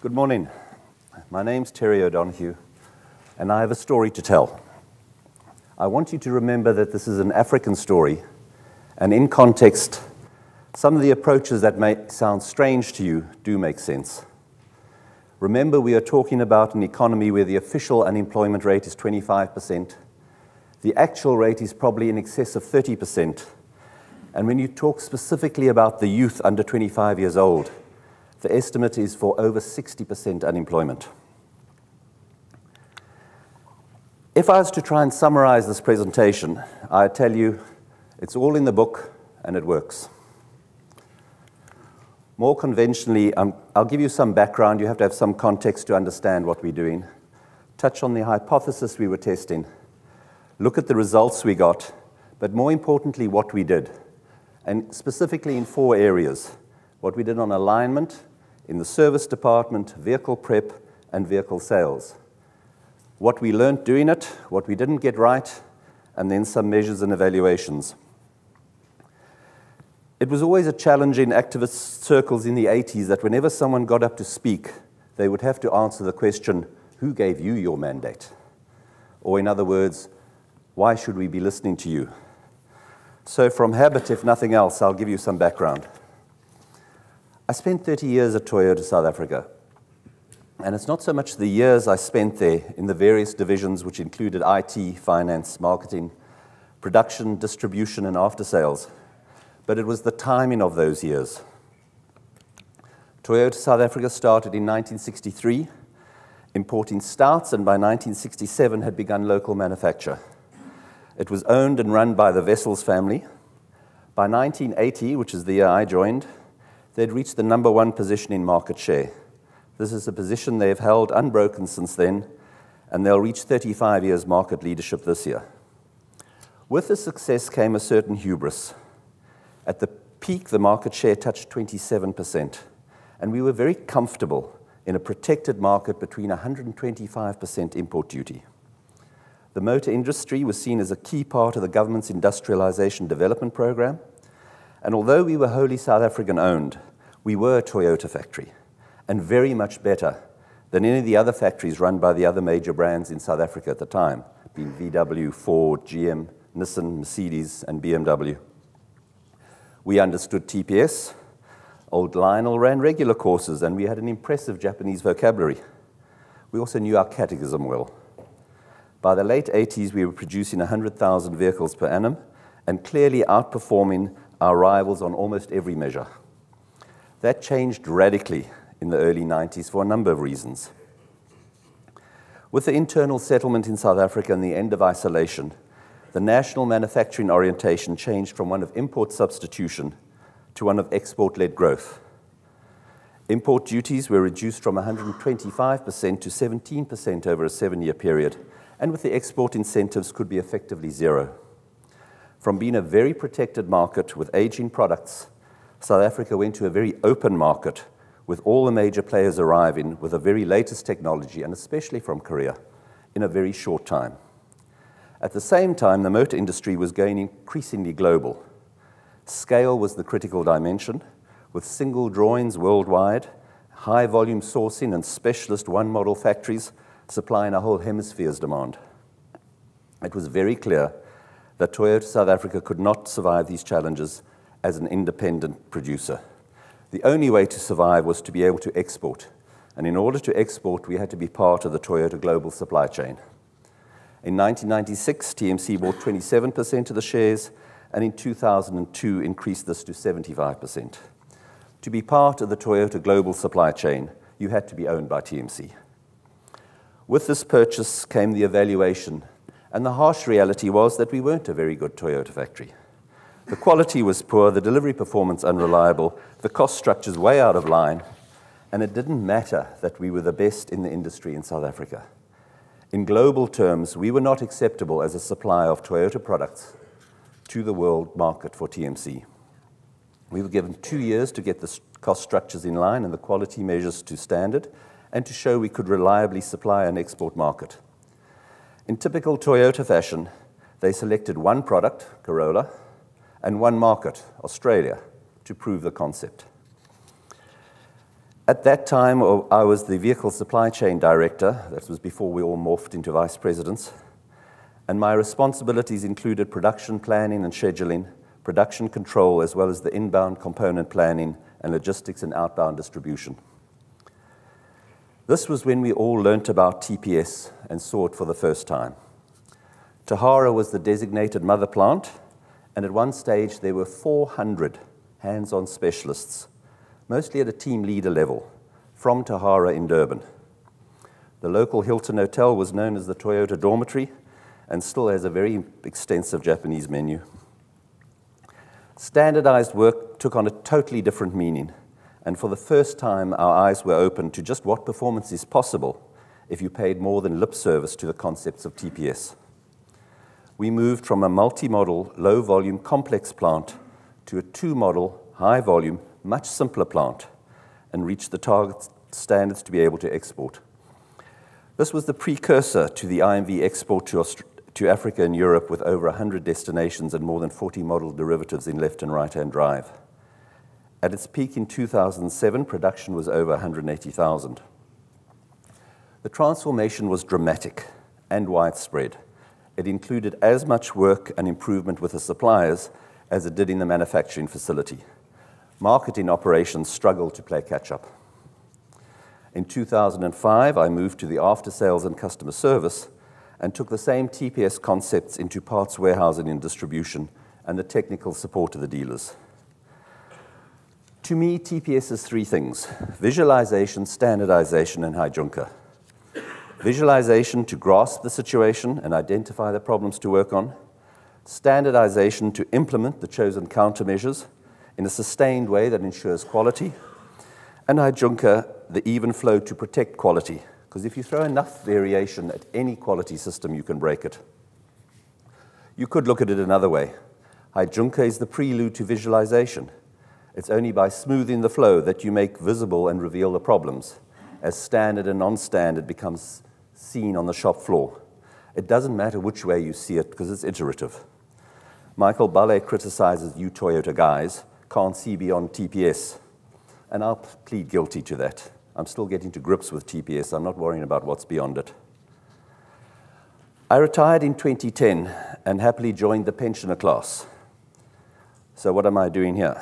Good morning. My name's Terry O'Donoghue, and I have a story to tell. I want you to remember that this is an African story, and in context, some of the approaches that may sound strange to you do make sense. Remember, we are talking about an economy where the official unemployment rate is 25%. The actual rate is probably in excess of 30%. And when you talk specifically about the youth under 25 years old, the estimate is for over 60% unemployment. If I was to try and summarize this presentation, I tell you it's all in the book and it works. More conventionally, um, I'll give you some background. You have to have some context to understand what we're doing. Touch on the hypothesis we were testing. Look at the results we got, but more importantly, what we did. And specifically in four areas what we did on alignment, in the service department, vehicle prep, and vehicle sales. What we learned doing it, what we didn't get right, and then some measures and evaluations. It was always a challenge in activist circles in the 80s that whenever someone got up to speak, they would have to answer the question, Who gave you your mandate? Or, in other words, why should we be listening to you? So, from habit, if nothing else, I'll give you some background. I spent 30 years at Toyota South Africa. And it's not so much the years I spent there in the various divisions, which included IT, finance, marketing, production, distribution, and after sales but it was the timing of those years. Toyota South Africa started in 1963, importing stouts, and by 1967 had begun local manufacture. It was owned and run by the Wessels family. By 1980, which is the year I joined, they'd reached the number one position in market share. This is a position they've held unbroken since then, and they'll reach 35 years market leadership this year. With the success came a certain hubris. At the peak, the market share touched 27%, and we were very comfortable in a protected market between 125% import duty. The motor industry was seen as a key part of the government's industrialization development program, and although we were wholly South African owned, we were a Toyota factory, and very much better than any of the other factories run by the other major brands in South Africa at the time, being VW, Ford, GM, Nissan, Mercedes, and BMW. We understood TPS. Old Lionel ran regular courses, and we had an impressive Japanese vocabulary. We also knew our catechism well. By the late 80s, we were producing 100,000 vehicles per annum and clearly outperforming our rivals on almost every measure. That changed radically in the early 90s for a number of reasons. With the internal settlement in South Africa and the end of isolation, the national manufacturing orientation changed from one of import substitution to one of export led growth. Import duties were reduced from 125% to 17% over a seven year period, and with the export incentives could be effectively zero. From being a very protected market with aging products, South Africa went to a very open market with all the major players arriving with the very latest technology, and especially from Korea, in a very short time. At the same time, the motor industry was going increasingly global. Scale was the critical dimension, with single drawings worldwide, high volume sourcing, and specialist one model factories supplying a whole hemisphere's demand. It was very clear that Toyota South Africa could not survive these challenges as an independent producer. The only way to survive was to be able to export. And in order to export, we had to be part of the Toyota global supply chain. In 1996, TMC bought 27% of the shares, and in 2002 increased this to 75%. To be part of the Toyota global supply chain, you had to be owned by TMC. With this purchase came the evaluation, and the harsh reality was that we weren't a very good Toyota factory. The quality was poor, the delivery performance unreliable, the cost structures way out of line, and it didn't matter that we were the best in the industry in South Africa. In global terms, we were not acceptable as a supplier of Toyota products to the world market for TMC. We were given two years to get the cost structures in line and the quality measures to standard, and to show we could reliably supply an export market. In typical Toyota fashion, they selected one product, Corolla, and one market, Australia, to prove the concept. At that time, oh, I was the vehicle supply chain director. That was before we all morphed into vice presidents. And my responsibilities included production planning and scheduling, production control, as well as the inbound component planning and logistics and outbound distribution. This was when we all learnt about TPS and saw it for the first time. Tahara was the designated mother plant, and at one stage there were 400 hands on specialists, mostly at a team leader level, from Tahara in Durban. The local Hilton Hotel was known as the Toyota Dormitory and still has a very extensive Japanese menu. Standardized work took on a totally different meaning, and for the first time, our eyes were opened to just what performance is possible if you paid more than lip service to the concepts of TPS. We moved from a multi-model, low-volume, complex plant to a two-model, high-volume, much simpler plant and reached the target standards to be able to export. This was the precursor to the IMV export to, Aust- to Africa and Europe with over 100 destinations and more than 40 model derivatives in left and right-hand drive. At its peak in 2007, production was over 180,000. The transformation was dramatic and widespread. It included as much work and improvement with the suppliers as it did in the manufacturing facility. Marketing operations struggled to play catch up. In 2005, I moved to the after sales and customer service and took the same TPS concepts into parts warehousing and distribution and the technical support of the dealers. To me, TPS is three things visualization, standardization, and Heijunka. Visualization to grasp the situation and identify the problems to work on, standardization to implement the chosen countermeasures in a sustained way that ensures quality, and Heijunka, the even flow to protect quality. Because if you throw enough variation at any quality system, you can break it. You could look at it another way. Heijunka is the prelude to visualization. It's only by smoothing the flow that you make visible and reveal the problems, as standard and non standard becomes seen on the shop floor. It doesn't matter which way you see it because it's iterative. Michael Balle criticizes you Toyota guys can't see beyond TPS, and I'll plead guilty to that. I'm still getting to grips with TPS. I'm not worrying about what's beyond it. I retired in 2010 and happily joined the pensioner class. So, what am I doing here?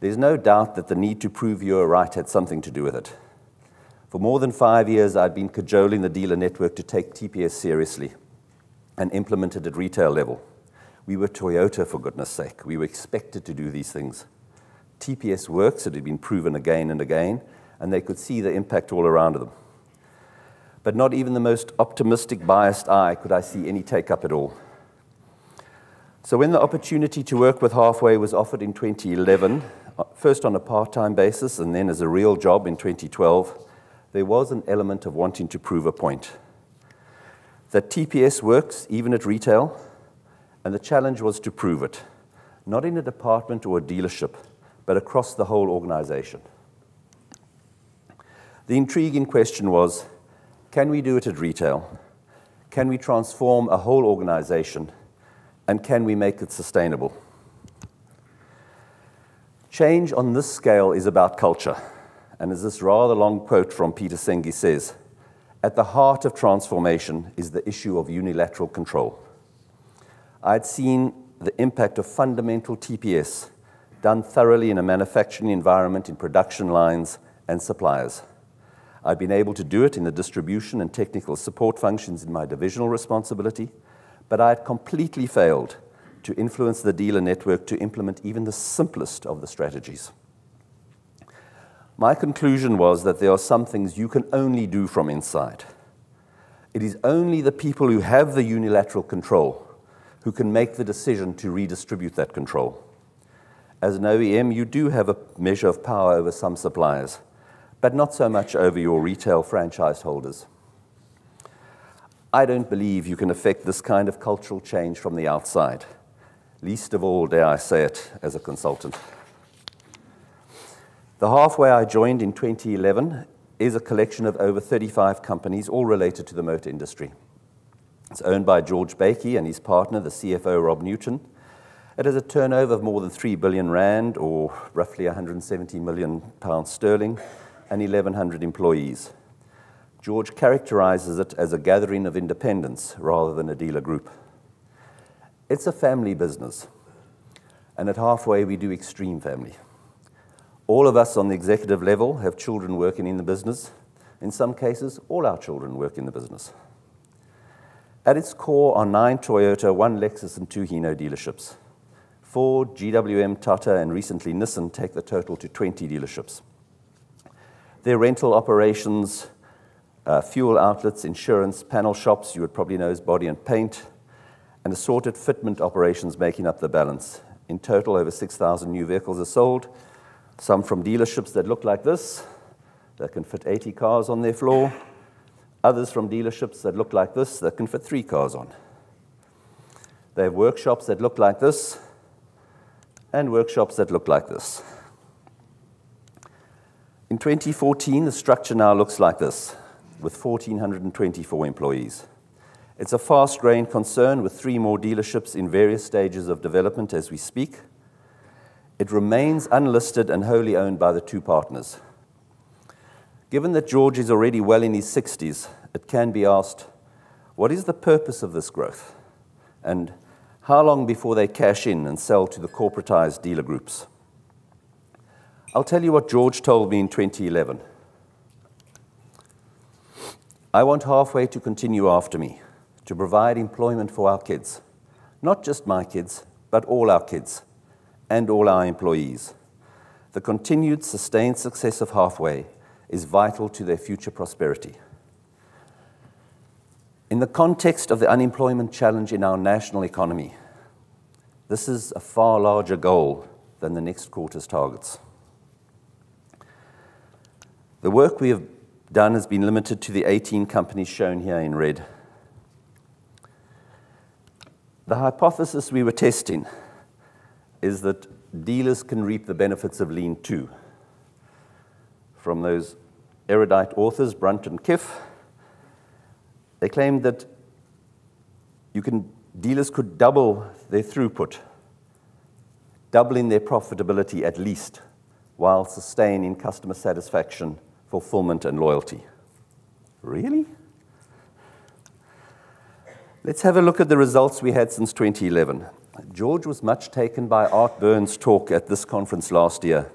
There's no doubt that the need to prove you are right had something to do with it. For more than five years, I'd been cajoling the dealer network to take TPS seriously and implement it at retail level. We were Toyota, for goodness sake. We were expected to do these things. TPS works, it had been proven again and again, and they could see the impact all around them. But not even the most optimistic, biased eye could I see any take up at all. So when the opportunity to work with Halfway was offered in 2011, uh, first on a part time basis and then as a real job in 2012, there was an element of wanting to prove a point. That TPS works even at retail, and the challenge was to prove it, not in a department or a dealership, but across the whole organization. The intriguing question was can we do it at retail? Can we transform a whole organization? And can we make it sustainable? Change on this scale is about culture. And as this rather long quote from Peter Senge says, at the heart of transformation is the issue of unilateral control. I'd seen the impact of fundamental TPS done thoroughly in a manufacturing environment in production lines and suppliers. I've been able to do it in the distribution and technical support functions in my divisional responsibility, but I had completely failed to influence the dealer network to implement even the simplest of the strategies. My conclusion was that there are some things you can only do from inside. It is only the people who have the unilateral control who can make the decision to redistribute that control. As an OEM, you do have a measure of power over some suppliers, but not so much over your retail franchise holders. I don't believe you can affect this kind of cultural change from the outside least of all, dare I say it, as a consultant. The halfway I joined in 2011 is a collection of over 35 companies, all related to the motor industry. It's owned by George Bakey and his partner, the CFO Rob Newton, It has a turnover of more than 3 billion rand, or roughly 170 million pounds sterling, and 1,100 employees. George characterizes it as a gathering of independents rather than a dealer group. It's a family business, and at halfway, we do extreme family. All of us on the executive level have children working in the business. In some cases, all our children work in the business. At its core are nine Toyota, one Lexus, and two Hino dealerships. Ford, GWM, Tata, and recently Nissan take the total to 20 dealerships. Their rental operations, uh, fuel outlets, insurance, panel shops, you would probably know as body and paint, and assorted fitment operations making up the balance. In total, over 6,000 new vehicles are sold, some from dealerships that look like this, that can fit 80 cars on their floor, others from dealerships that look like this, that can fit three cars on. They have workshops that look like this, and workshops that look like this. In 2014, the structure now looks like this, with 1,424 employees. It's a fast growing concern with three more dealerships in various stages of development as we speak. It remains unlisted and wholly owned by the two partners. Given that George is already well in his 60s, it can be asked what is the purpose of this growth? And how long before they cash in and sell to the corporatized dealer groups? I'll tell you what George told me in 2011. I want halfway to continue after me to provide employment for our kids, not just my kids, but all our kids and all our employees. The continued sustained success of Halfway is vital to their future prosperity. In the context of the unemployment challenge in our national economy, this is a far larger goal than the next quarter's targets. The work we have done has been limited to the 18 companies shown here in red. The hypothesis we were testing is that dealers can reap the benefits of lean too. From those erudite authors, Brunt and Kiff, they claimed that you can, dealers could double their throughput, doubling their profitability at least, while sustaining customer satisfaction, fulfillment, and loyalty. Really? Let's have a look at the results we had since 2011. George was much taken by Art Byrne's talk at this conference last year.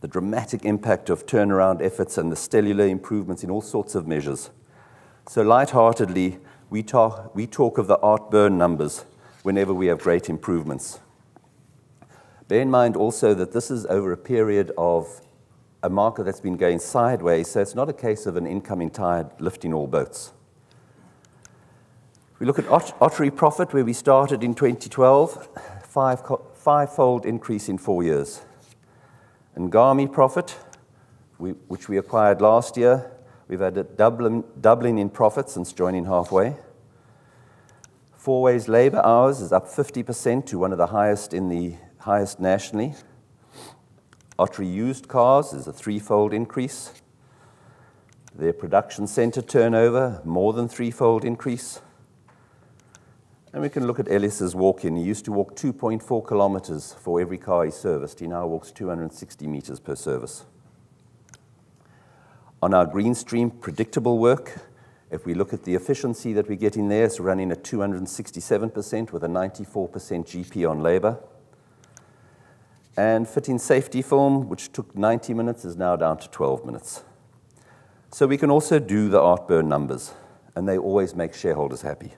The dramatic impact of turnaround efforts and the stellar improvements in all sorts of measures. So, lightheartedly, we talk, we talk of the Art Byrne numbers whenever we have great improvements. Bear in mind also that this is over a period of a market that's been going sideways, so it's not a case of an incoming tide lifting all boats. We look at Ot- Ottery profit, where we started in 2012, five, five-fold increase in four years. And Ngami profit, we, which we acquired last year, we've had a doubling, doubling in profit since joining halfway. Fourways labor hours is up 50% to one of the highest in the highest nationally. Ottery used cars is a threefold increase. Their production center turnover, more than threefold increase. And we can look at Ellis's walk in. He used to walk 2.4 kilometers for every car he serviced. He now walks 260 meters per service. On our Greenstream predictable work, if we look at the efficiency that we get in there, it's running at 267% with a 94% GP on labor. And fitting safety film, which took 90 minutes, is now down to 12 minutes. So we can also do the Art Byrne numbers, and they always make shareholders happy.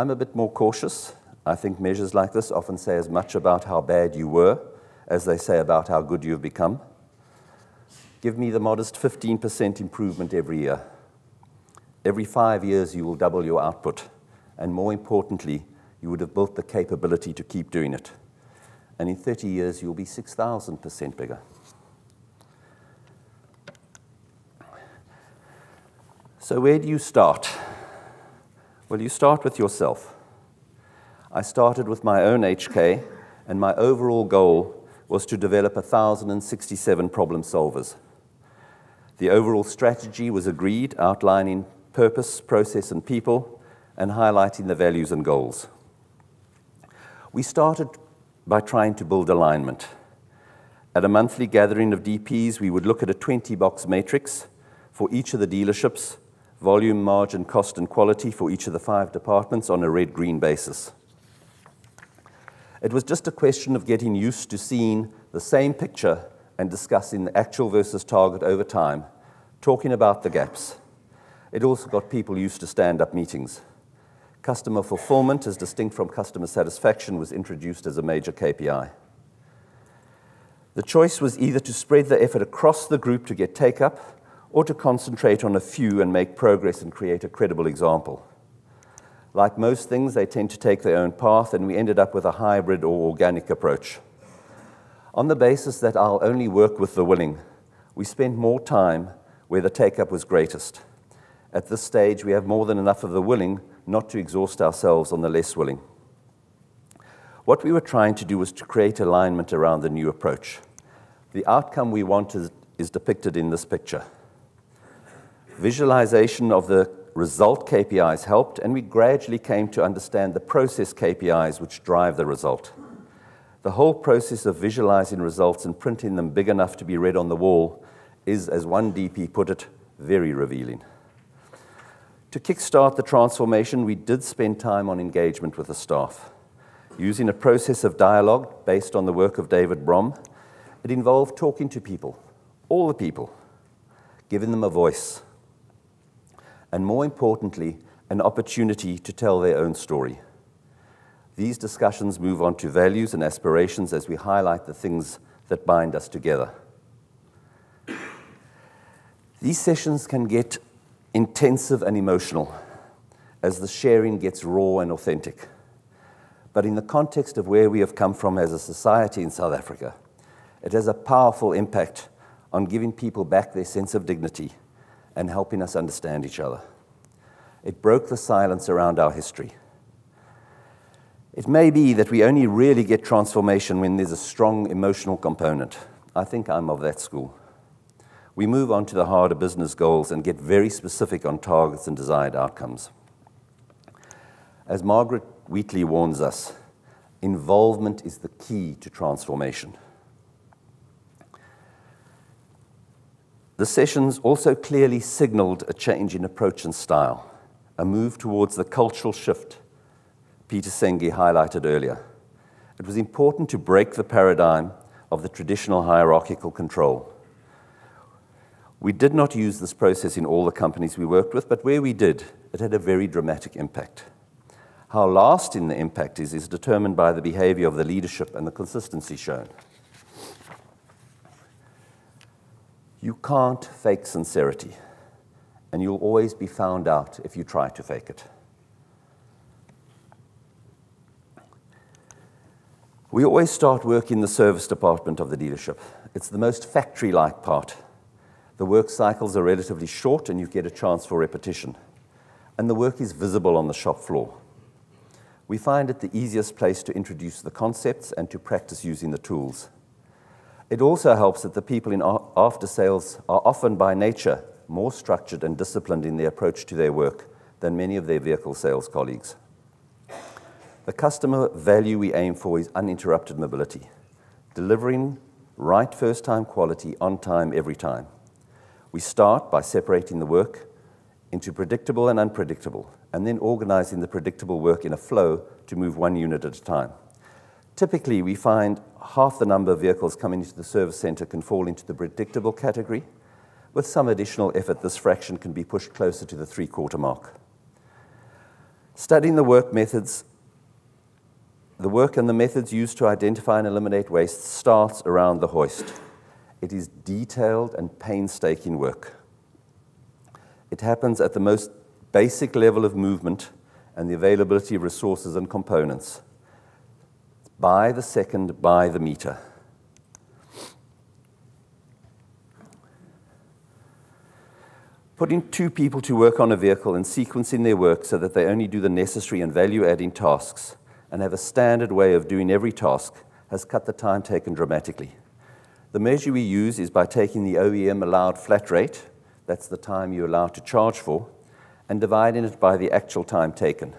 I'm a bit more cautious. I think measures like this often say as much about how bad you were as they say about how good you've become. Give me the modest 15% improvement every year. Every five years, you will double your output. And more importantly, you would have built the capability to keep doing it. And in 30 years, you'll be 6,000% bigger. So, where do you start? Well, you start with yourself. I started with my own HK, and my overall goal was to develop 1,067 problem solvers. The overall strategy was agreed, outlining purpose, process, and people, and highlighting the values and goals. We started by trying to build alignment. At a monthly gathering of DPs, we would look at a 20 box matrix for each of the dealerships, volume, margin, cost, and quality for each of the five departments on a red green basis. It was just a question of getting used to seeing the same picture and discussing the actual versus target over time, talking about the gaps. It also got people used to stand up meetings. Customer fulfillment, as distinct from customer satisfaction, was introduced as a major KPI. The choice was either to spread the effort across the group to get take up or to concentrate on a few and make progress and create a credible example. Like most things, they tend to take their own path, and we ended up with a hybrid or organic approach. On the basis that I'll only work with the willing, we spent more time where the take up was greatest. At this stage, we have more than enough of the willing not to exhaust ourselves on the less willing. What we were trying to do was to create alignment around the new approach. The outcome we want is, is depicted in this picture. Visualization of the result KPIs helped, and we gradually came to understand the process KPIs which drive the result. The whole process of visualizing results and printing them big enough to be read on the wall is, as one DP put it, very revealing. To kickstart the transformation, we did spend time on engagement with the staff. Using a process of dialogue based on the work of David Bohm, it involved talking to people, all the people, giving them a voice, and more importantly, an opportunity to tell their own story. These discussions move on to values and aspirations as we highlight the things that bind us together. These sessions can get intensive and emotional as the sharing gets raw and authentic. But in the context of where we have come from as a society in South Africa, it has a powerful impact on giving people back their sense of dignity and helping us understand each other. It broke the silence around our history. It may be that we only really get transformation when there's a strong emotional component. I think I'm of that school. We move on to the harder business goals and get very specific on targets and desired outcomes. As Margaret Wheatley warns us, involvement is the key to transformation. The sessions also clearly signaled a change in approach and style, a move towards the cultural shift Peter Senge highlighted earlier. It was important to break the paradigm of the traditional hierarchical control. We did not use this process in all the companies we worked with, but where we did, it had a very dramatic impact. How lasting the impact is, is determined by the behavior of the leadership and the consistency shown. You can't fake sincerity, and you'll always be found out if you try to fake it. We always start work in the service department of the dealership. It's the most factory like part. The work cycles are relatively short, and you get a chance for repetition. And the work is visible on the shop floor. We find it the easiest place to introduce the concepts and to practice using the tools. It also helps that the people in after sales are often by nature more structured and disciplined in their approach to their work than many of their vehicle sales colleagues. The customer value we aim for is uninterrupted mobility, delivering right first time quality on time every time. We start by separating the work into predictable and unpredictable, and then organizing the predictable work in a flow to move one unit at a time. Typically, we find half the number of vehicles coming into the service center can fall into the predictable category. With some additional effort, this fraction can be pushed closer to the three quarter mark. Studying the work methods, the work and the methods used to identify and eliminate waste starts around the hoist. It is detailed and painstaking work. It happens at the most basic level of movement and the availability of resources and components by the second, by the meter. Putting two people to work on a vehicle and sequencing their work so that they only do the necessary and value adding tasks and have a standard way of doing every task has cut the time taken dramatically. The measure we use is by taking the OEM allowed flat rate, that's the time you're allowed to charge for, and dividing it by the actual time taken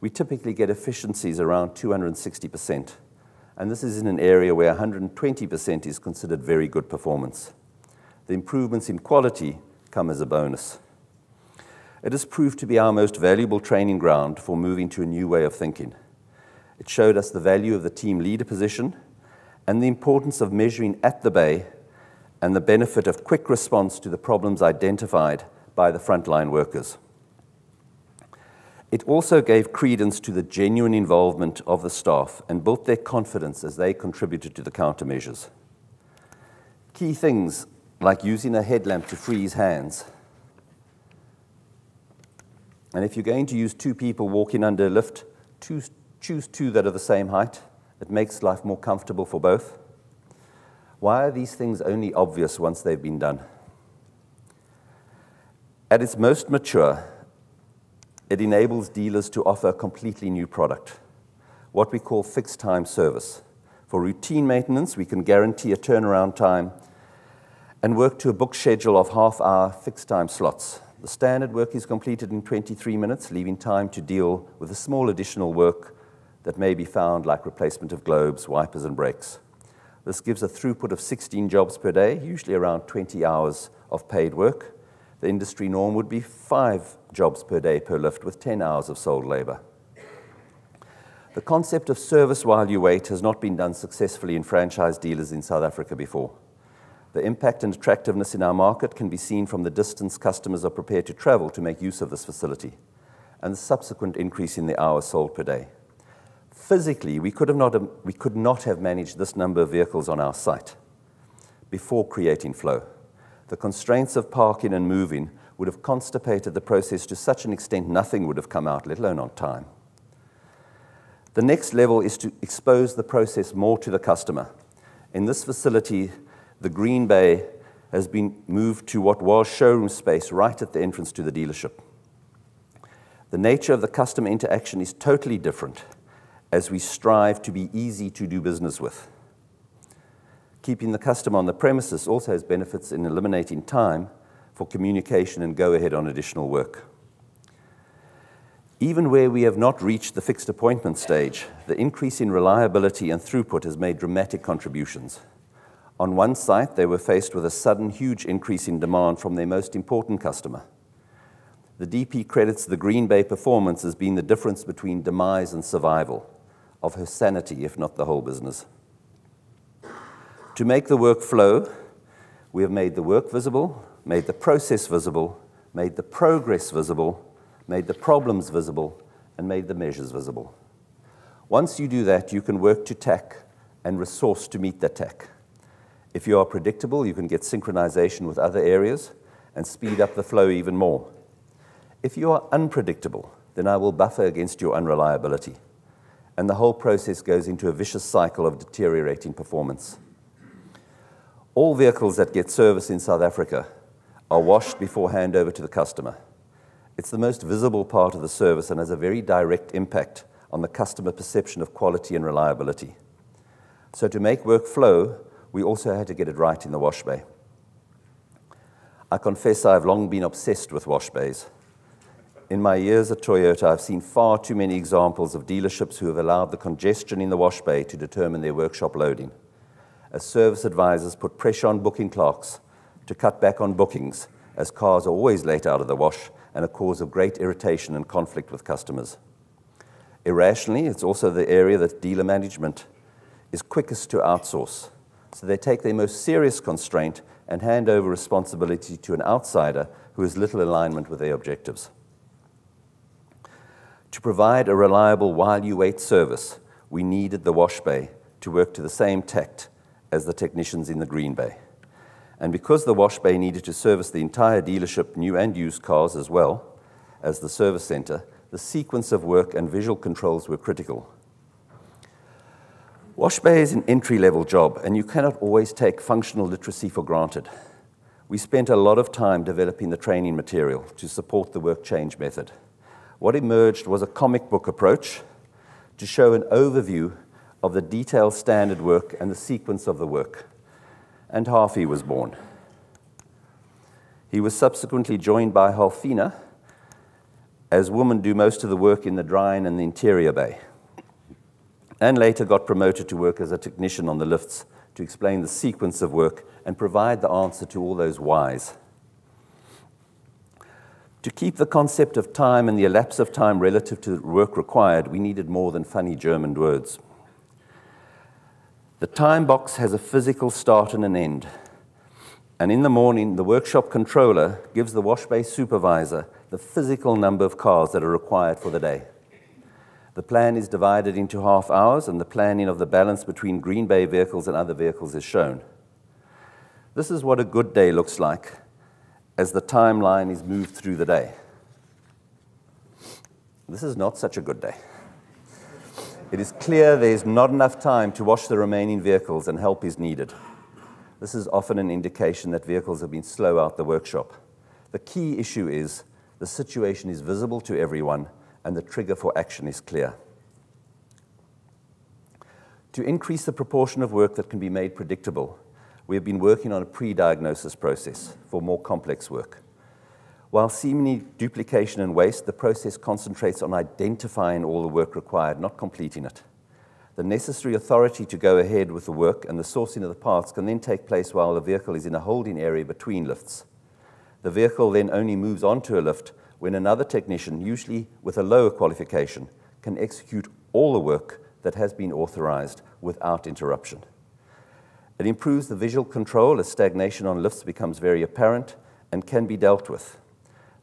we typically get efficiencies around 260%. and this is in an area where 120% is considered very good performance. The improvements in quality come as a bonus. It has proved to be our most valuable training ground for moving to a new way of thinking. It showed us the value of the team leader position and the importance of measuring at the bay and the benefit of quick response to the problems identified by the frontline workers. It also gave credence to the genuine involvement of the staff and built their confidence as they contributed to the countermeasures. Key things like using a headlamp to freeze hands. And if you're going to use two people walking under a lift, choose, choose two that are the same height. It makes life more comfortable for both. Why are these things only obvious once they've been done? At its most mature, it enables dealers to offer a completely new product, what we call fixed time service. For routine maintenance, we can guarantee a turnaround time and work to a book schedule of half hour fixed time slots. The standard work is completed in 23 minutes, leaving time to deal with the small additional work that may be found, like replacement of globes, wipers, and brakes. This gives a throughput of 16 jobs per day, usually around 20 hours of paid work. The industry norm would be five jobs per day per lift with 10 hours of sold labor. The concept of service while you wait has not been done successfully in franchise dealers in South Africa before. The impact and attractiveness in our market can be seen from the distance customers are prepared to travel to make use of this facility and the subsequent increase in the hours sold per day. Physically, we could, have not, we could not have managed this number of vehicles on our site before creating flow. The constraints of parking and moving would have constipated the process to such an extent nothing would have come out, let alone on time. The next level is to expose the process more to the customer. In this facility, the green bay has been moved to what was showroom space right at the entrance to the dealership. The nature of the customer interaction is totally different as we strive to be easy to do business with. Keeping the customer on the premises also has benefits in eliminating time for communication and go ahead on additional work. Even where we have not reached the fixed appointment stage, the increase in reliability and throughput has made dramatic contributions. On one site, they were faced with a sudden huge increase in demand from their most important customer. The DP credits the Green Bay performance as being the difference between demise and survival of her sanity, if not the whole business. To make the work flow, we have made the work visible, made the process visible, made the progress visible, made the problems visible, and made the measures visible. Once you do that, you can work to takt and resource to meet that takt. If you are predictable, you can get synchronization with other areas and speed up the flow even more. If you are unpredictable, then I will buffer against your unreliability. And the whole process goes into a vicious cycle of deteriorating performance. All vehicles that get service in South Africa are washed before handover to the customer. It's the most visible part of the service and has a very direct impact on the customer perception of quality and reliability. So, to make work flow, we also had to get it right in the wash bay. I confess I've long been obsessed with wash bays. In my years at Toyota, I've seen far too many examples of dealerships who have allowed the congestion in the wash bay to determine their workshop loading. As service advisors put pressure on booking clerks to cut back on bookings, as cars are always late out of the wash and a cause of great irritation and conflict with customers. Irrationally, it's also the area that dealer management is quickest to outsource. So they take their most serious constraint and hand over responsibility to an outsider who has little alignment with their objectives. To provide a reliable while you wait service, we needed the wash bay to work to the same takt as the technicians in the green bay. And because the wash bay needed to service the entire dealership, new and used cars, as well as the service center, the sequence of work and visual controls were critical. Wash bay is an entry level job, and you cannot always take functional literacy for granted. We spent a lot of time developing the training material to support the work change method. What emerged was a comic book approach to show an overview of the detailed standard work and the sequence of the work and Harvey was born. He was subsequently joined by Halfina, as women do most of the work in the drying and the interior bay. and later got promoted to work as a technician on the lifts to explain the sequence of work and provide the answer to all those whys. To keep the concept of time and the elapse of time relative to the work required, we needed more than funny German words. The time box has a physical start and an end. And in the morning, the workshop controller gives the wash bay supervisor the physical number of cars that are required for the day. The plan is divided into half hours, and the planning of the balance between Green Bay vehicles and other vehicles is shown. This is what a good day looks like as the timeline is moved through the day. This is not such a good day. It is clear there is not enough time to wash the remaining vehicles and help is needed. This is often an indication that vehicles have been slow out the workshop. The key issue is the situation is visible to everyone and the trigger for action is clear. To increase the proportion of work that can be made predictable, we have been working on a pre-diagnosis process for more complex work. While seemingly duplication and waste, the process concentrates on identifying all the work required, not completing it. The necessary authority to go ahead with the work and the sourcing of the parts can then take place while the vehicle is in a holding area between lifts. The vehicle then only moves onto a lift when another technician, usually with a lower qualification, can execute all the work that has been authorized without interruption. It improves the visual control as stagnation on lifts becomes very apparent and can be dealt with.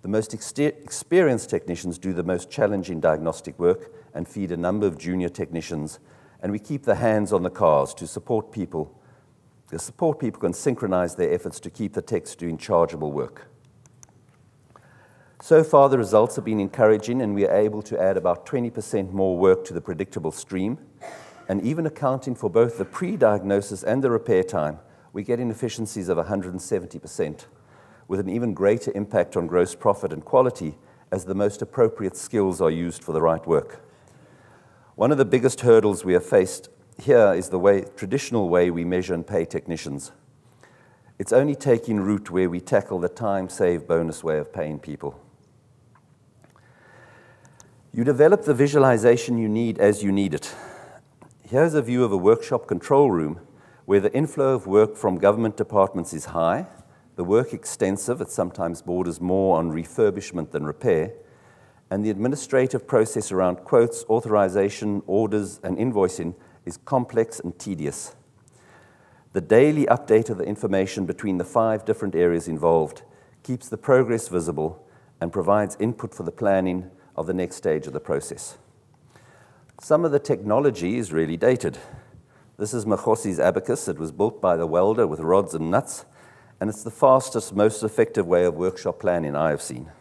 The most experienced technicians do the most challenging diagnostic work and feed a number of junior technicians, and we keep the hands on the cars to support people. The support people can synchronize their efforts to keep the techs doing chargeable work. So far, the results have been encouraging, and we are able to add about 20% more work to the predictable stream and even accounting for both the pre-diagnosis and the repair time, we get inefficiencies of 170%, with an even greater impact on gross profit and quality as the most appropriate skills are used for the right work. One of the biggest hurdles we have faced here is the way, traditional way we measure and pay technicians. It's only taking root where we tackle the time save bonus way of paying people. You develop the visualization you need as you need it. Here's a view of a workshop control room where the inflow of work from government departments is high, the work extensive, it sometimes borders more on refurbishment than repair, and the administrative process around quotes, authorization, orders, and invoicing is complex and tedious. The daily update of the information between the five different areas involved keeps the progress visible and provides input for the planning of the next stage of the process. Some of the technology is really dated. This is Makhosi's abacus. It was built by the welder with rods and nuts, and it's the fastest, most effective way of workshop planning I have seen.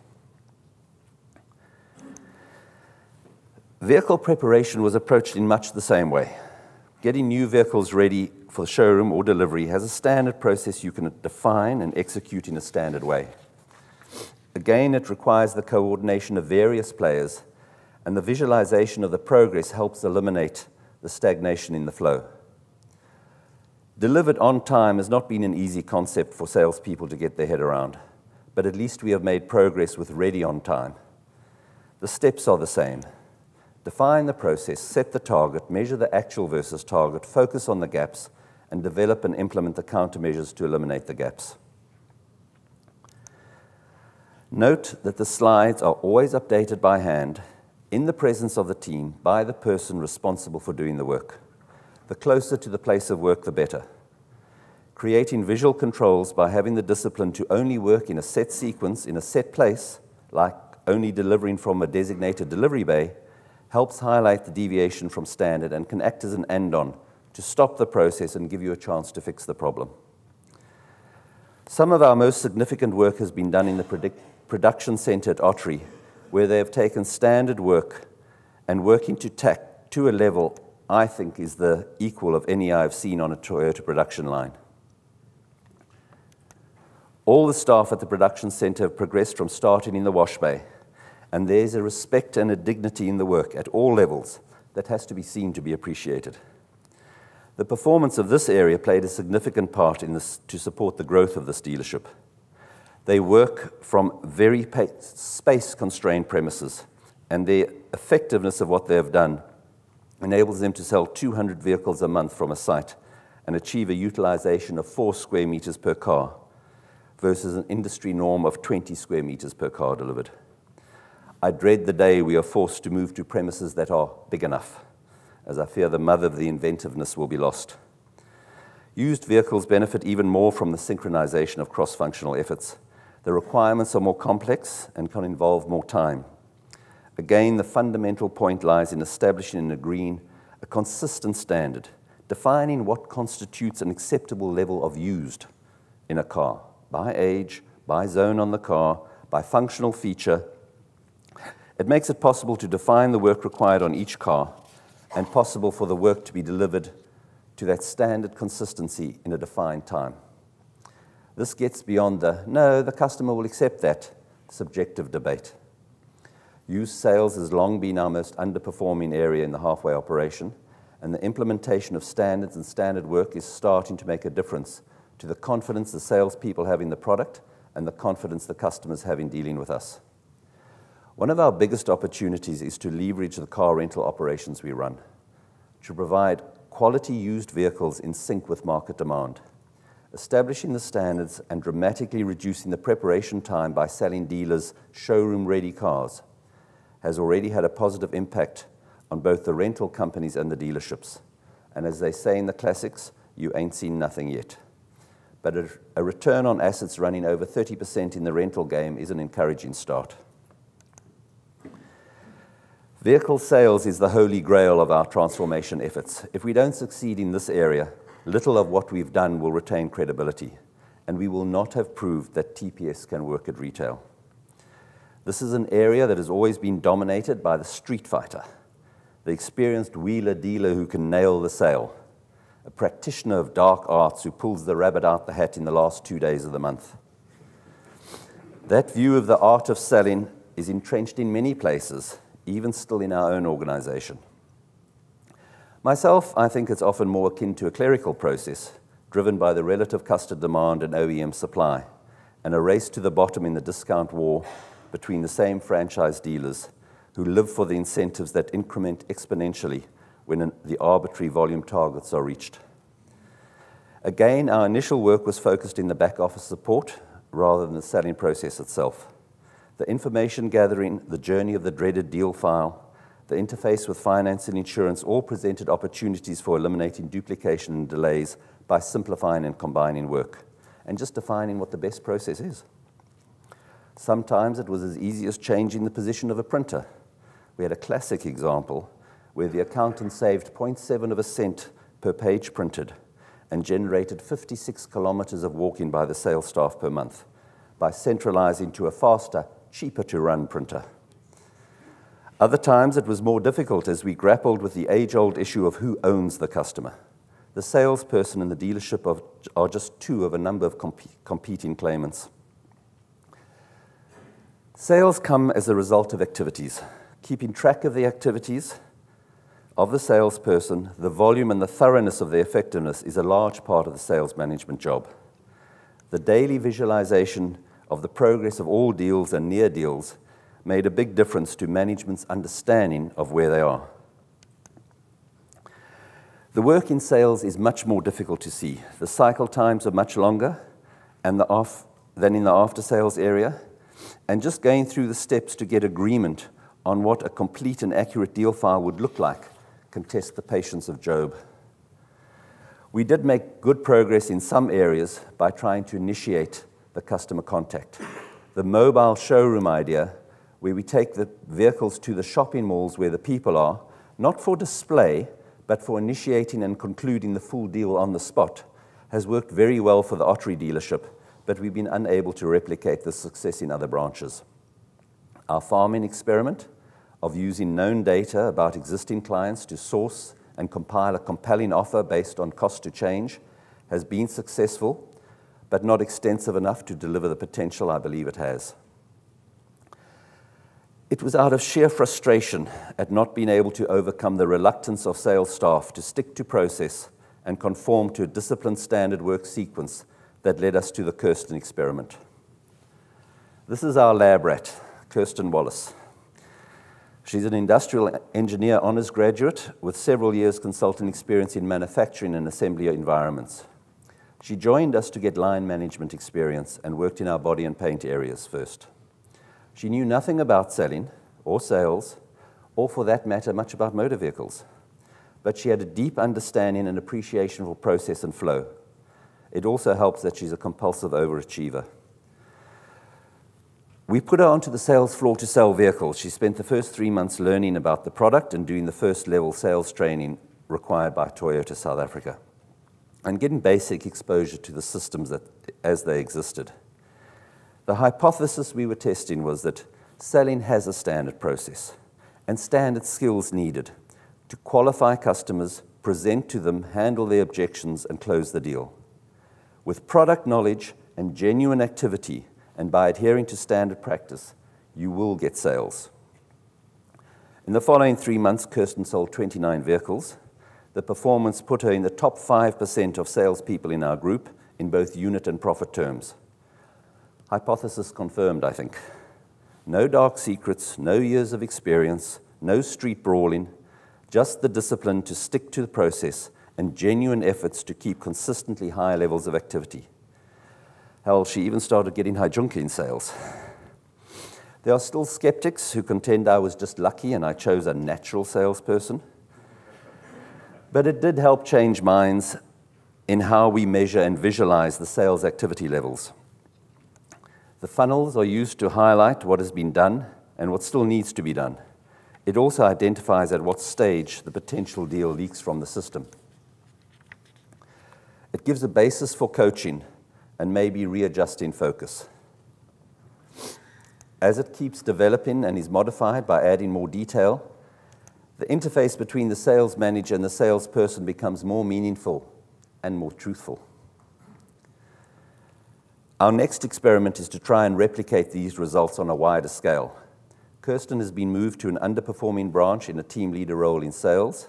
Vehicle preparation was approached in much the same way. Getting new vehicles ready for showroom or delivery has a standard process you can define and execute in a standard way. Again, it requires the coordination of various players and the visualization of the progress helps eliminate the stagnation in the flow. Delivered on time has not been an easy concept for salespeople to get their head around, but at least we have made progress with ready on time. The steps are the same. Define the process, set the target, measure the actual versus target, focus on the gaps, and develop and implement the countermeasures to eliminate the gaps. Note that the slides are always updated by hand in the presence of the team by the person responsible for doing the work. The closer to the place of work, the better. Creating visual controls by having the discipline to only work in a set sequence, in a set place, like only delivering from a designated delivery bay, helps highlight the deviation from standard and can act as an andon to stop the process and give you a chance to fix the problem. Some of our most significant work has been done in the production center at Ottery, where they have taken standard work and working to takt to a level I think is the equal of any I've seen on a Toyota production line. All the staff at the production center have progressed from starting in the wash bay, and there's a respect and a dignity in the work at all levels that has to be seen to be appreciated. The performance of this area played a significant part in this, to support the growth of this dealership. They work from very space constrained premises, and the effectiveness of what they have done enables them to sell 200 vehicles a month from a site and achieve a utilization of 4 square meters per car versus an industry norm of 20 square meters per car delivered. I dread the day we are forced to move to premises that are big enough, as I fear the mother of the inventiveness will be lost. Used vehicles benefit even more from the synchronization of cross-functional efforts. The requirements are more complex and can involve more time. Again, the fundamental point lies in establishing and agreeing a consistent standard, defining what constitutes an acceptable level of used in a car by age, by zone on the car, by functional feature. It makes it possible to define the work required on each car and possible for the work to be delivered to that standard consistency in a defined time. This gets beyond the no, the customer will accept that subjective debate. Used sales has long been our most underperforming area in the halfway operation, and the implementation of standards and standard work is starting to make a difference to the confidence the salespeople have in the product and the confidence the customers have in dealing with us. One of our biggest opportunities is to leverage the car rental operations we run to provide quality used vehicles in sync with market demand, establishing the standards and dramatically reducing the preparation time by selling dealers showroom-ready cars has already had a positive impact on both the rental companies and the dealerships. And as they say in the classics, you ain't seen nothing yet. But a, a return on assets running over 30% in the rental game is an encouraging start. Vehicle sales is the holy grail of our transformation efforts. If we don't succeed in this area, little of what we've done will retain credibility, and we will not have proved that TPS can work at retail. This is an area that has always been dominated by the street fighter, the experienced wheeler dealer who can nail the sale, a practitioner of dark arts who pulls the rabbit out the hat in the last two days of the month. That view of the art of selling is entrenched in many places, even still in our own organization. Myself, I think it's often more akin to a clerical process, driven by the relative customer demand and OEM supply, and a race to the bottom in the discount war between the same franchise dealers who live for the incentives that increment exponentially when the arbitrary volume targets are reached. Again, our initial work was focused in the back office support rather than the selling process itself the information gathering, the journey of the dreaded deal file, the interface with finance and insurance all presented opportunities for eliminating duplication and delays by simplifying and combining work and just defining what the best process is. Sometimes it was as easy as changing the position of a printer. We had a classic example where the accountant saved 0.7 of a cent per page printed and generated 56 kilometers of walking by the sales staff per month by centralizing to a faster cheaper to run printer. Other times it was more difficult as we grappled with the age old issue of who owns the customer. The salesperson and the dealership are just two of a number of comp competing claimants. Sales come as a result of activities. Keeping track of the activities of the salesperson, the volume and the thoroughness of the effectiveness is a large part of the sales management job. The daily visualization of the progress of all deals and near deals made a big difference to management's understanding of where they are. The work in sales is much more difficult to see. The cycle times are much longer and the off, than in the after sales area. And just going through the steps to get agreement on what a complete and accurate deal file would look like can test the patience of Job. We did make good progress in some areas by trying to initiate the customer contact. The mobile showroom idea, where we take the vehicles to the shopping malls where the people are, not for display, but for initiating and concluding the full deal on the spot, has worked very well for the Ottery dealership, but we've been unable to replicate this success in other branches. Our farming experiment of using known data about existing clients to source and compile a compelling offer based on cost to change has been successful but not extensive enough to deliver the potential I believe it has. It was out of sheer frustration at not being able to overcome the reluctance of sales staff to stick to process and conform to a disciplined standard work sequence that led us to the Kirsten experiment. This is our lab rat, Kirsten Wallace. She's an industrial engineer honors graduate with several years consulting experience in manufacturing and assembly environments. She joined us to get line management experience and worked in our body and paint areas first. She knew nothing about selling or sales, or for that matter, much about motor vehicles. But she had a deep understanding and appreciation for process and flow. It also helps that she's a compulsive overachiever. We put her onto the sales floor to sell vehicles. She spent the first three months learning about the product and doing the first level sales training required by Toyota South Africa and getting basic exposure to the systems that, as they existed. The hypothesis we were testing was that selling has a standard process and standard skills needed to qualify customers, present to them, handle their objections, and close the deal. With product knowledge and genuine activity, and by adhering to standard practice, you will get sales. In the following three months, Kirsten sold 29 vehicles. The performance put her in the top 5% of salespeople in our group in both unit and profit terms. Hypothesis confirmed, I think. No dark secrets, no years of experience, no street brawling, just the discipline to stick to the process and genuine efforts to keep consistently high levels of activity. Hell, she even started getting heijunka in sales. There are still skeptics who contend I was just lucky and I chose a natural salesperson. But it did help change minds in how we measure and visualize the sales activity levels. The funnels are used to highlight what has been done and what still needs to be done. It also identifies at what stage the potential deal leaks from the system. It gives a basis for coaching and maybe readjusting focus. As it keeps developing and is modified by adding more detail, the interface between the sales manager and the salesperson becomes more meaningful and more truthful. Our next experiment is to try and replicate these results on a wider scale. Kirsten has been moved to an underperforming branch in a team leader role in sales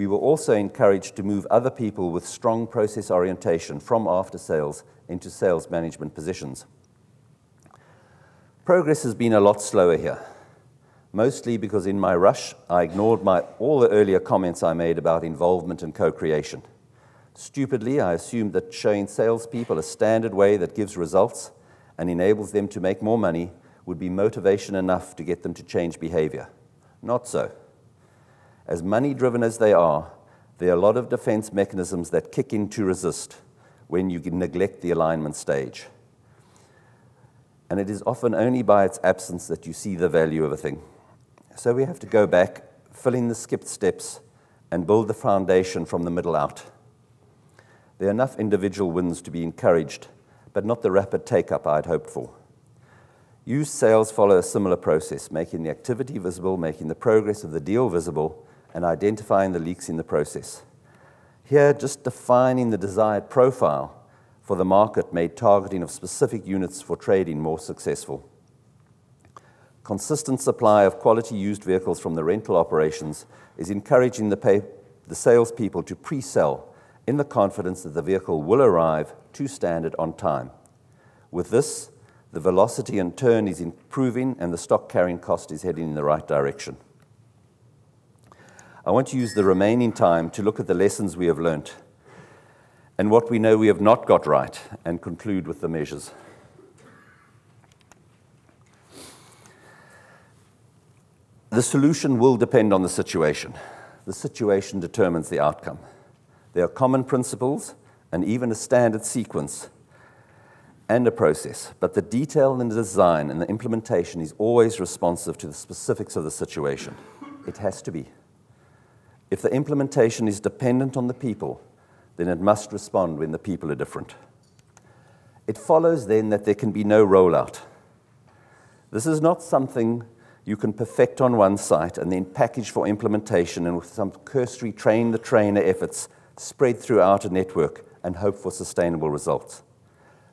we were also encouraged to move other people with strong process orientation from after sales into sales management positions. Progress has been a lot slower here, mostly because in my rush, I ignored my, all the earlier comments I made about involvement and co creation. Stupidly, I assumed that showing salespeople a standard way that gives results and enables them to make more money would be motivation enough to get them to change behavior. Not so as money driven as they are, there are a lot of defense mechanisms that kick in to resist when you neglect the alignment stage. And it is often only by its absence that you see the value of a thing. So we have to go back, fill in the skipped steps, and build the foundation from the middle out. There are enough individual wins to be encouraged, but not the rapid take up I'd hoped for. Used sales follow a similar process, making the activity visible, making the progress of the deal visible, and identifying the leaks in the process. Here, just defining the desired profile for the market made targeting of specific units for trading more successful. Consistent supply of quality used vehicles from the rental operations is encouraging the, pay, the salespeople to pre sell in the confidence that the vehicle will arrive to standard on time. With this, the velocity and turn is improving and the stock carrying cost is heading in the right direction. I want to use the remaining time to look at the lessons we have learnt and what we know we have not got right and conclude with the measures. The solution will depend on the situation. The situation determines the outcome. There are common principles and even a standard sequence and a process, but the detail and the design and the implementation is always responsive to the specifics of the situation. It has to be. If the implementation is dependent on the people, then it must respond when the people are different. It follows then that there can be no rollout. This is not something you can perfect on one site and then package for implementation and with some cursory train the trainer efforts spread throughout a network and hope for sustainable results.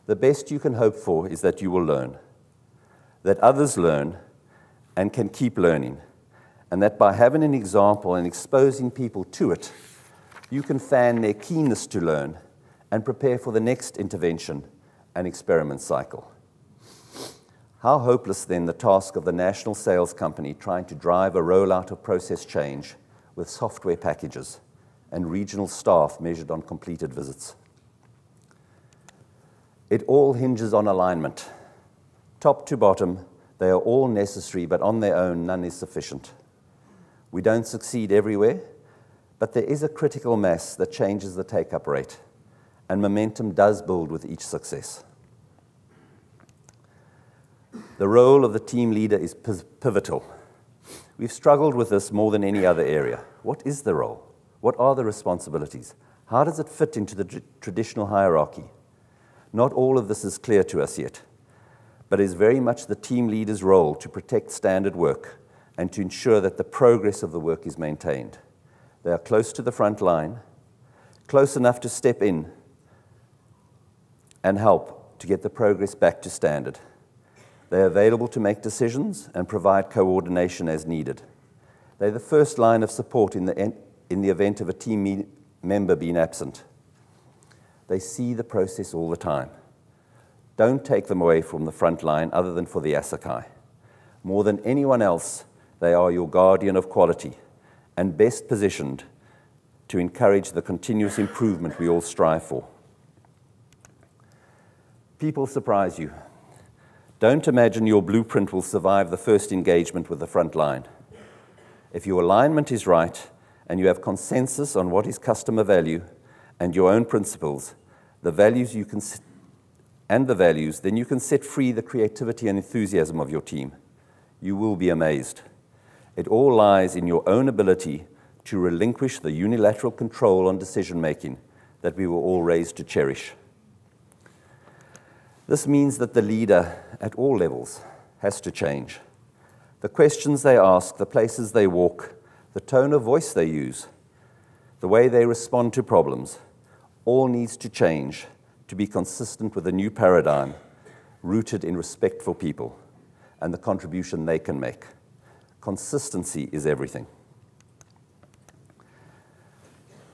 The best you can hope for is that you will learn, that others learn and can keep learning, and that by having an example and exposing people to it, you can fan their keenness to learn and prepare for the next intervention and experiment cycle. How hopeless then the task of the national sales company trying to drive a rollout of process change with software packages and regional staff measured on completed visits. It all hinges on alignment. Top to bottom, they are all necessary, but on their own, none is sufficient. We don't succeed everywhere, but there is a critical mass that changes the take up rate, and momentum does build with each success. The role of the team leader is pivotal. We've struggled with this more than any other area. What is the role? What are the responsibilities? How does it fit into the traditional hierarchy? Not all of this is clear to us yet, but it is very much the team leader's role to protect standard work and to ensure that the progress of the work is maintained. They are close to the front line, close enough to step in and help to get the progress back to standard. They are available to make decisions and provide coordination as needed. They're the first line of support in the, in the event of a team member being absent. They see the process all the time. Don't take them away from the front line other than for the ASAKAI. More than anyone else, they are your guardian of quality and best positioned to encourage the continuous improvement we all strive for. People surprise you. Don't imagine your blueprint will survive the first engagement with the front line. If your alignment is right and you have consensus on what is customer value and your own principles, the values you can and the values, then you can set free the creativity and enthusiasm of your team. You will be amazed. It all lies in your own ability to relinquish the unilateral control on decision making that we were all raised to cherish. This means that the leader at all levels has to change. The questions they ask, the places they walk, the tone of voice they use, the way they respond to problems, all needs to change to be consistent with a new paradigm rooted in respect for people and the contribution they can make. Consistency is everything.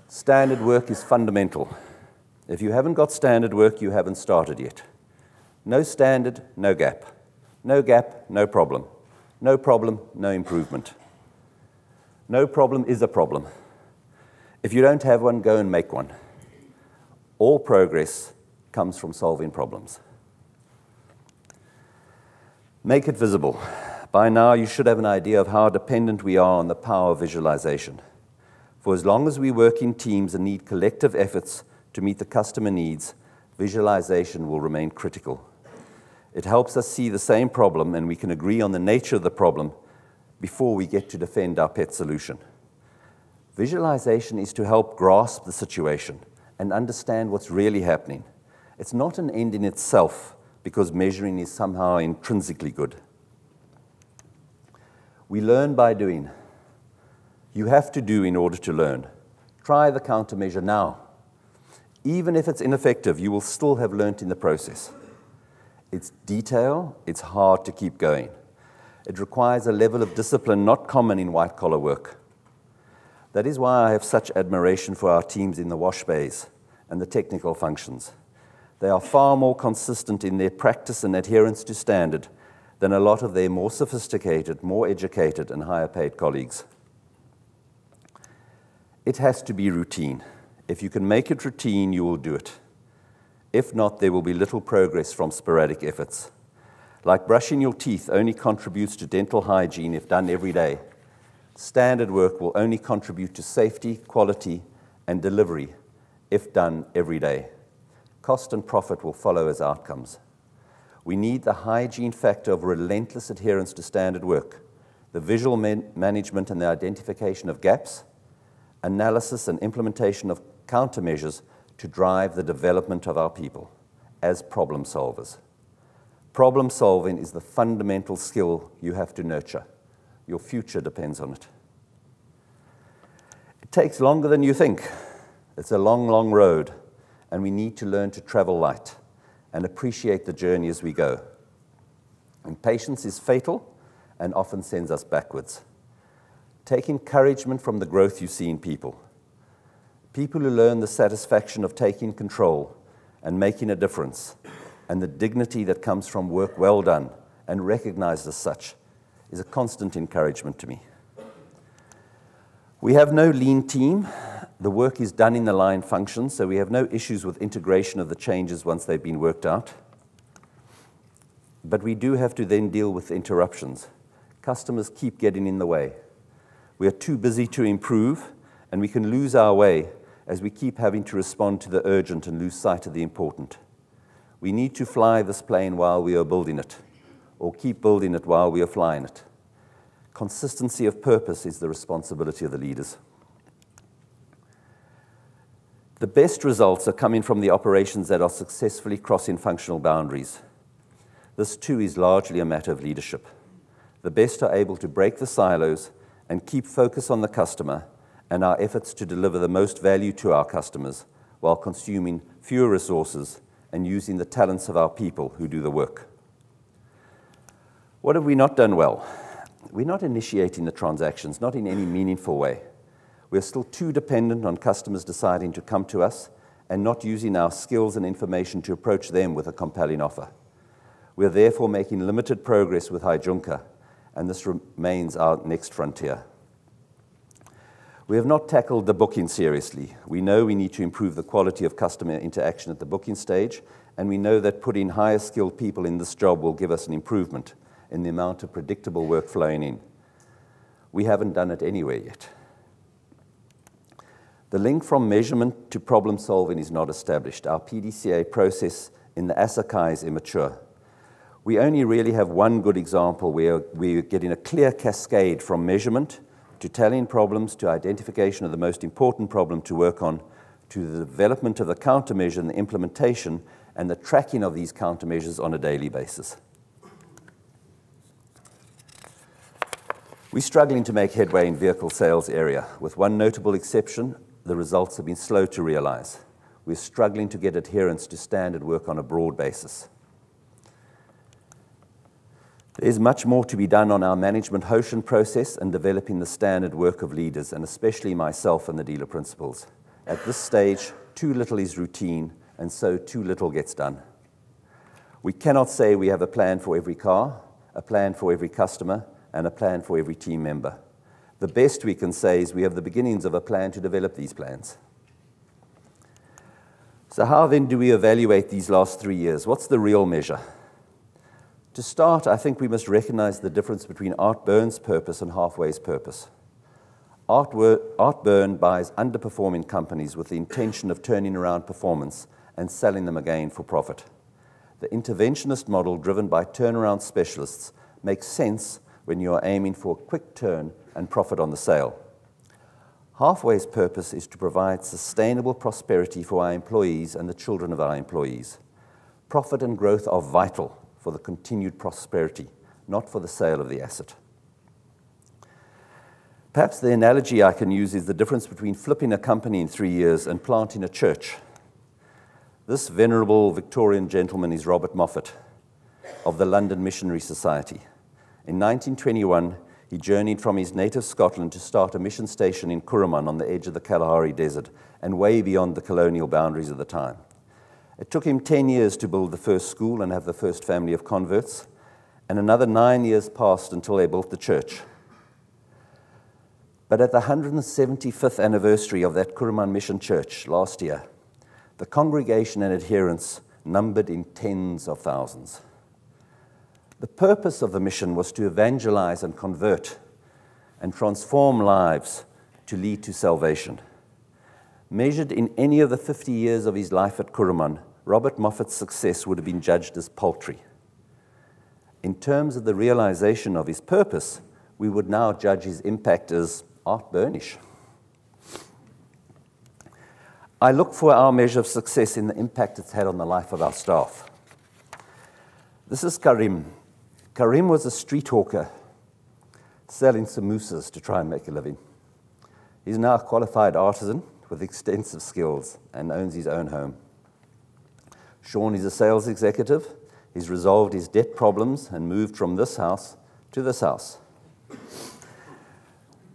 Standard work is fundamental. If you haven't got standard work, you haven't started yet. No standard, no gap. No gap, no problem. No problem, no improvement. No problem is a problem. If you don't have one, go and make one. All progress comes from solving problems. Make it visible. By now, you should have an idea of how dependent we are on the power of visualization. For as long as we work in teams and need collective efforts to meet the customer needs, visualization will remain critical. It helps us see the same problem and we can agree on the nature of the problem before we get to defend our pet solution. Visualization is to help grasp the situation and understand what's really happening. It's not an end in itself because measuring is somehow intrinsically good. We learn by doing. You have to do in order to learn. Try the countermeasure now. Even if it's ineffective, you will still have learnt in the process. It's detail, it's hard to keep going. It requires a level of discipline not common in white collar work. That is why I have such admiration for our teams in the wash bays and the technical functions. They are far more consistent in their practice and adherence to standard than a lot of their more sophisticated, more educated, and higher paid colleagues. It has to be routine. If you can make it routine, you will do it. If not, there will be little progress from sporadic efforts. Like brushing your teeth only contributes to dental hygiene if done every day. Standard work will only contribute to safety, quality, and delivery if done every day. Cost and profit will follow as outcomes. We need the hygiene factor of relentless adherence to standard work, the visual man management and the identification of gaps, analysis and implementation of countermeasures to drive the development of our people as problem solvers. Problem solving is the fundamental skill you have to nurture. Your future depends on it. It takes longer than you think. It's a long, long road, and we need to learn to travel light and appreciate the journey as we go. Impatience is fatal and often sends us backwards. Take encouragement from the growth you see in people. People who learn the satisfaction of taking control and making a difference, and the dignity that comes from work well done and recognized as such is a constant encouragement to me. We have no lean team. The work is done in the line function, so we have no issues with integration of the changes once they've been worked out. But we do have to then deal with interruptions. Customers keep getting in the way. We are too busy to improve, and we can lose our way as we keep having to respond to the urgent and lose sight of the important. We need to fly this plane while we are building it, or keep building it while we are flying it. Consistency of purpose is the responsibility of the leaders. The best results are coming from the operations that are successfully crossing functional boundaries. This too is largely a matter of leadership. The best are able to break the silos and keep focus on the customer and our efforts to deliver the most value to our customers while consuming fewer resources and using the talents of our people who do the work. What have we not done well? We're not initiating the transactions, not in any meaningful way. We're still too dependent on customers deciding to come to us and not using our skills and information to approach them with a compelling offer. We are therefore making limited progress with Heijunka, and this remains our next frontier. We have not tackled the booking seriously. We know we need to improve the quality of customer interaction at the booking stage, and we know that putting higher skilled people in this job will give us an improvement in the amount of predictable work flowing in. We haven't done it anywhere yet. The link from measurement to problem solving is not established. Our PDCA process in the ASAKAI is immature. We only really have one good example where we're getting a clear cascade from measurement to telling problems to identification of the most important problem to work on to the development of the countermeasure and the implementation and the tracking of these countermeasures on a daily basis. We're struggling to make headway in vehicle sales area. With one notable exception, the results have been slow to realize. We're struggling to get adherence to standard work on a broad basis. There's much more to be done on our management Hoshin process and developing the standard work of leaders, and especially myself and the dealer principals. At this stage, too little is routine, and so too little gets done. We cannot say we have a plan for every car, a plan for every customer, and a plan for every team member. The best we can say is we have the beginnings of a plan to develop these plans. So, how then do we evaluate these last three years? What's the real measure? To start, I think we must recognize the difference between Art Byrne's purpose and Halfway's purpose. Art, Art Byrne buys underperforming companies with the intention of turning around performance and selling them again for profit. The interventionist model driven by turnaround specialists makes sense when you are aiming for a quick turn and profit on the sale. Halfway's purpose is to provide sustainable prosperity for our employees and the children of our employees. Profit and growth are vital for the continued prosperity, not for the sale of the asset. Perhaps the analogy I can use is the difference between flipping a company in three years and planting a church. This venerable Victorian gentleman is Robert Moffat of the London Missionary Society. In 1921, he journeyed from his native Scotland to start a mission station in Kuruman on the edge of the Kalahari Desert and way beyond the colonial boundaries of the time. It took him 10 years to build the first school and have the first family of converts, and another nine years passed until they built the church. But at the 175th anniversary of that Kuruman Mission Church last year, the congregation and adherents numbered in tens of thousands. The purpose of the mission was to evangelize and convert and transform lives to lead to salvation. Measured in any of the 50 years of his life at Kuruman, Robert Moffat's success would have been judged as paltry. In terms of the realization of his purpose, we would now judge his impact as art burnish. I look for our measure of success in the impact it's had on the life of our staff. This is Karim, Karim was a street hawker selling samosas to try and make a living. He's now a qualified artisan with extensive skills and owns his own home. Sean is a sales executive. He's resolved his debt problems and moved from this house to this house.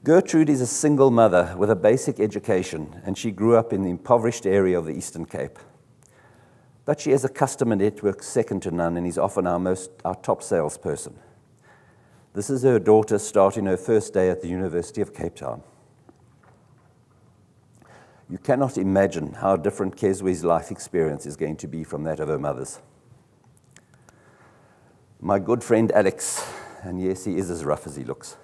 Gertrude is a single mother with a basic education, and she grew up in the impoverished area of the Eastern Cape. But she has a customer network second to none and is often our, most, our top salesperson. This is her daughter starting her first day at the University of Cape Town. You cannot imagine how different Keswe's life experience is going to be from that of her mother's. My good friend Alex, and yes, he is as rough as he looks.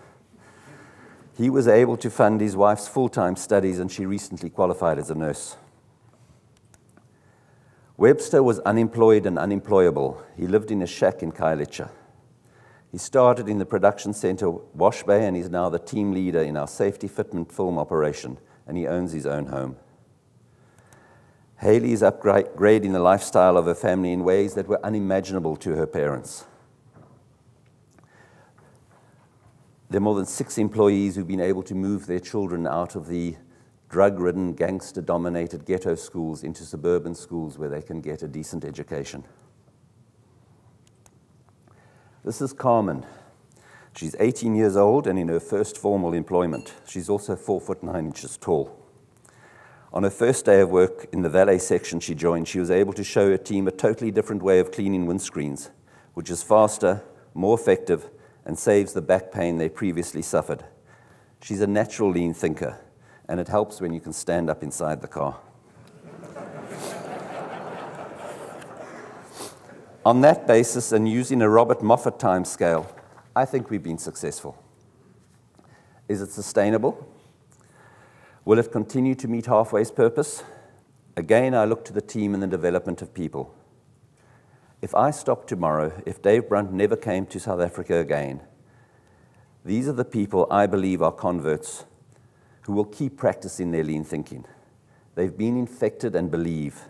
He was able to fund his wife's full time studies, and she recently qualified as a nurse. Webster was unemployed and unemployable. He lived in a shack in Khayelitsha. He started in the production center Wash Bay and is now the team leader in our safety fitment film operation, and he owns his own home. Haley is upgrading the lifestyle of her family in ways that were unimaginable to her parents. There are more than six employees who've been able to move their children out of the drug ridden, gangster dominated ghetto schools into suburban schools where they can get a decent education. This is Carmen. She's 18 years old and in her first formal employment. She's also 4 foot 9 inches tall. On her first day of work in the valet section she joined, she was able to show her team a totally different way of cleaning windscreens, which is faster, more effective, and saves the back pain they previously suffered. She's a natural lean thinker, and it helps when you can stand up inside the car. On that basis, and using a Robert Moffat time scale, I think we've been successful. Is it sustainable? Will it continue to meet halfway's purpose? Again, I look to the team and the development of people. If I stop tomorrow, if Dave Brunt never came to South Africa again, these are the people I believe are converts who will keep practicing their lean thinking. They've been infected and believe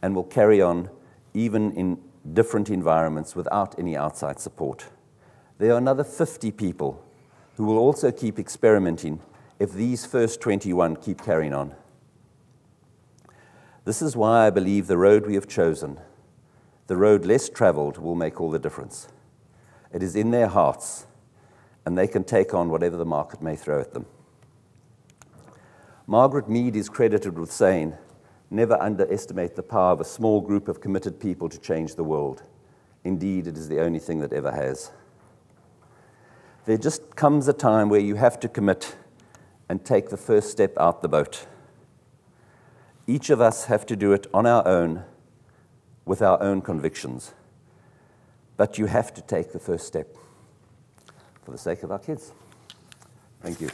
and will carry on even in different environments without any outside support. There are another 50 people who will also keep experimenting if these first 21 keep carrying on. This is why I believe the road we have chosen the road less traveled will make all the difference. It is in their hearts, and they can take on whatever the market may throw at them. Margaret Mead is credited with saying, Never underestimate the power of a small group of committed people to change the world. Indeed, it is the only thing that ever has. There just comes a time where you have to commit and take the first step out the boat. Each of us have to do it on our own with our own convictions. But you have to take the first step for the sake of our kids. Thank you.